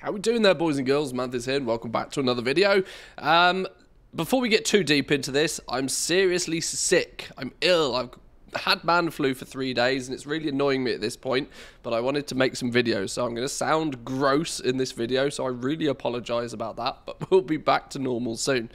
How we doing there, boys and girls? Manthieus here, and welcome back to another video. Um, before we get too deep into this, I'm seriously sick. I'm ill. I've had man flu for three days, and it's really annoying me at this point. But I wanted to make some videos, so I'm going to sound gross in this video. So I really apologise about that. But we'll be back to normal soon.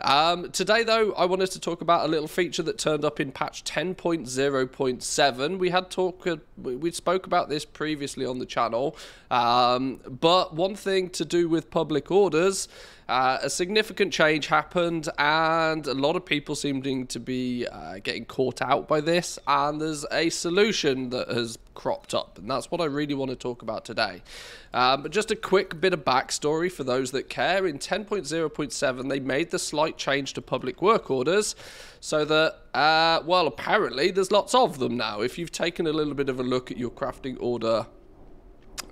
Um, today, though, I wanted to talk about a little feature that turned up in patch 10.0.7. We had talk, uh, we spoke about this previously on the channel, um, but one thing to do with public orders. Uh, a significant change happened, and a lot of people seeming to be uh, getting caught out by this. And there's a solution that has cropped up, and that's what I really want to talk about today. Um, but just a quick bit of backstory for those that care. In 10.0.7, they made the slight change to public work orders so that, uh, well, apparently there's lots of them now. If you've taken a little bit of a look at your crafting order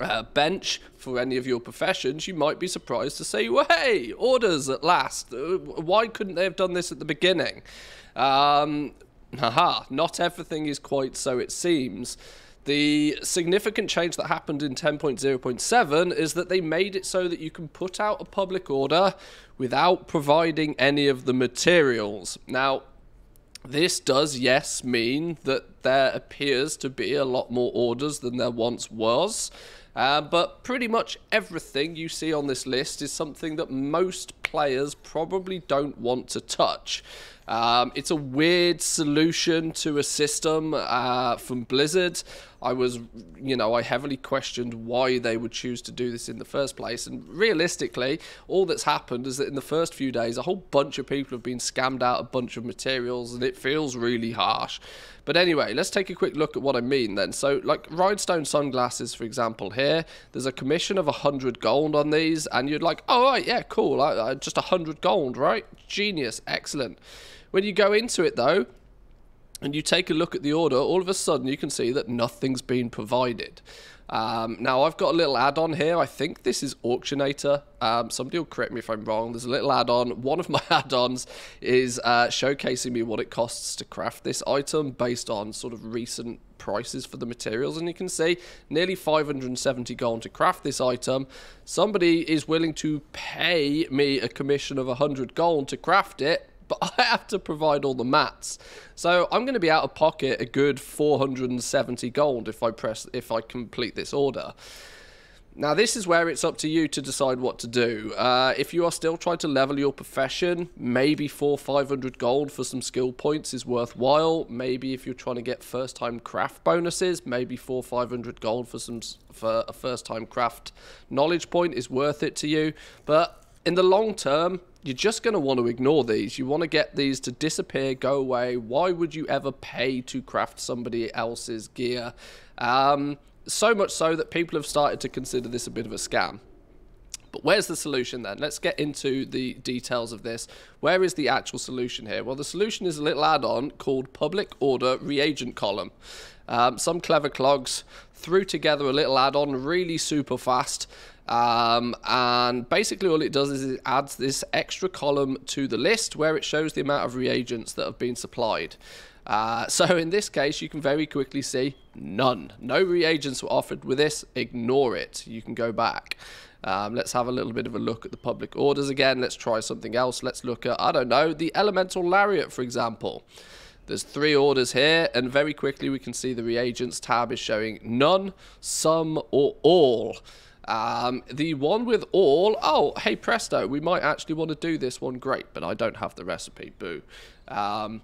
uh, bench for any of your professions, you might be surprised to say, well, hey, orders at last. Uh, why couldn't they have done this at the beginning? Um, haha, not everything is quite so it seems. The significant change that happened in 10.0.7 is that they made it so that you can put out a public order without providing any of the materials. Now, this does, yes, mean that there appears to be a lot more orders than there once was. Uh, but pretty much everything you see on this list is something that most players probably don't want to touch. Um, it's a weird solution to a system uh, from Blizzard. I was, you know, I heavily questioned why they would choose to do this in the first place. And realistically, all that's happened is that in the first few days, a whole bunch of people have been scammed out a bunch of materials, and it feels really harsh. But anyway, let's take a quick look at what I mean then. So, like Rhinestone sunglasses, for example, here, there's a commission of 100 gold on these, and you're like, oh, right, yeah, cool, I, I, just 100 gold, right? Genius, excellent. When you go into it, though, and you take a look at the order, all of a sudden you can see that nothing's been provided. Um, now, I've got a little add-on here. I think this is Auctionator. Um, somebody will correct me if I'm wrong. There's a little add-on. One of my add-ons is uh, showcasing me what it costs to craft this item based on sort of recent prices for the materials. And you can see nearly 570 gold to craft this item. Somebody is willing to pay me a commission of 100 gold to craft it but I have to provide all the mats. So I'm going to be out of pocket a good 470 gold if I press if I complete this order. Now, this is where it's up to you to decide what to do. Uh, if you are still trying to level your profession, maybe 4 500 gold for some skill points is worthwhile. Maybe if you're trying to get first time craft bonuses, maybe 4 500 gold for some for a first time craft knowledge point is worth it to you. But in the long term, you're just going to want to ignore these. You want to get these to disappear, go away. Why would you ever pay to craft somebody else's gear? Um, so much so that people have started to consider this a bit of a scam. But where's the solution then? Let's get into the details of this. Where is the actual solution here? Well, the solution is a little add-on called Public Order Reagent Column. Um, some clever clogs threw together a little add-on really super fast um, and basically all it does is it adds this extra column to the list where it shows the amount of reagents that have been supplied. Uh, so in this case, you can very quickly see none. No reagents were offered with this. Ignore it. You can go back. Um, let's have a little bit of a look at the public orders again. Let's try something else. Let's look at, I don't know, the Elemental Lariat, for example. There's three orders here, and very quickly we can see the reagents tab is showing none, some, or all. Um, the one with all, oh, hey presto, we might actually want to do this one, great, but I don't have the recipe, boo. Um,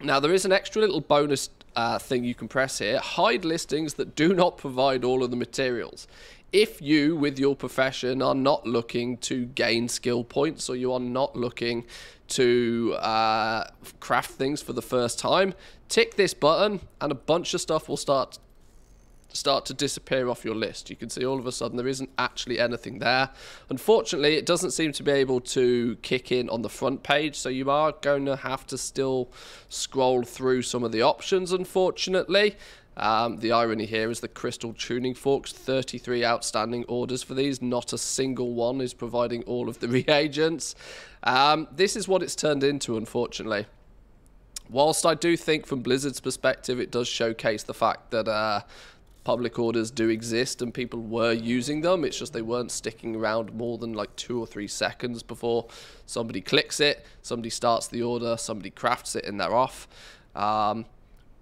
now, there is an extra little bonus uh, thing you can press here, hide listings that do not provide all of the materials. If you, with your profession, are not looking to gain skill points or you are not looking to uh, craft things for the first time, tick this button and a bunch of stuff will start start to disappear off your list. You can see all of a sudden there isn't actually anything there. Unfortunately, it doesn't seem to be able to kick in on the front page, so you are going to have to still scroll through some of the options, unfortunately. Um, the irony here is the Crystal Tuning Forks, 33 outstanding orders for these. Not a single one is providing all of the reagents. Um, this is what it's turned into, unfortunately. Whilst I do think from Blizzard's perspective it does showcase the fact that uh, public orders do exist and people were using them. It's just they weren't sticking around more than like two or three seconds before somebody clicks it, somebody starts the order, somebody crafts it, and they're off. Um,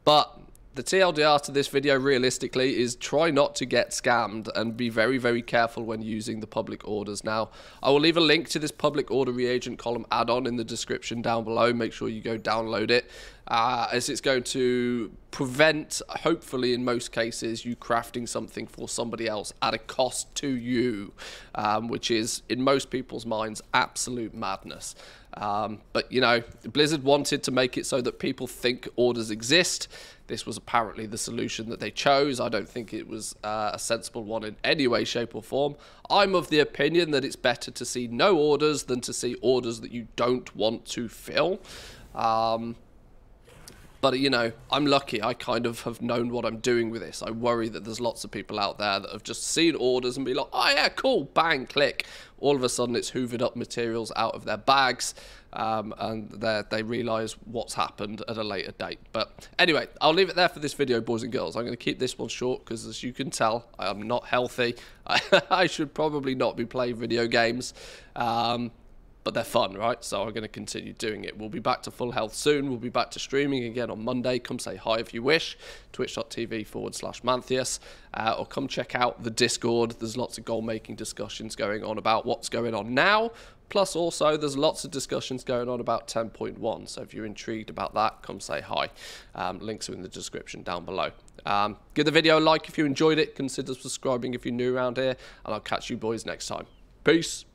but the TLDR to this video realistically is try not to get scammed and be very, very careful when using the public orders. Now, I will leave a link to this public order reagent column add-on in the description down below. Make sure you go download it uh, as it's going to prevent, hopefully in most cases, you crafting something for somebody else at a cost to you, um, which is, in most people's minds, absolute madness. Um, but, you know, Blizzard wanted to make it so that people think orders exist. This was apparently the solution that they chose. I don't think it was uh, a sensible one in any way, shape, or form. I'm of the opinion that it's better to see no orders than to see orders that you don't want to fill. Um, but you know, I'm lucky. I kind of have known what I'm doing with this. I worry that there's lots of people out there that have just seen orders and be like, "Oh yeah, cool, bang, click." All of a sudden, it's hoovered up materials out of their bags, um, and they realise what's happened at a later date. But anyway, I'll leave it there for this video, boys and girls. I'm going to keep this one short because, as you can tell, I am not healthy. I should probably not be playing video games. Um, but they're fun, right? So I'm going to continue doing it. We'll be back to full health soon. We'll be back to streaming again on Monday. Come say hi if you wish. Twitch.tv forward slash Manthieus. Uh, or come check out the Discord. There's lots of gold making discussions going on about what's going on now. Plus, also, there's lots of discussions going on about 10.1. So if you're intrigued about that, come say hi. Um, links are in the description down below. Um, give the video a like if you enjoyed it. Consider subscribing if you're new around here. And I'll catch you boys next time. Peace.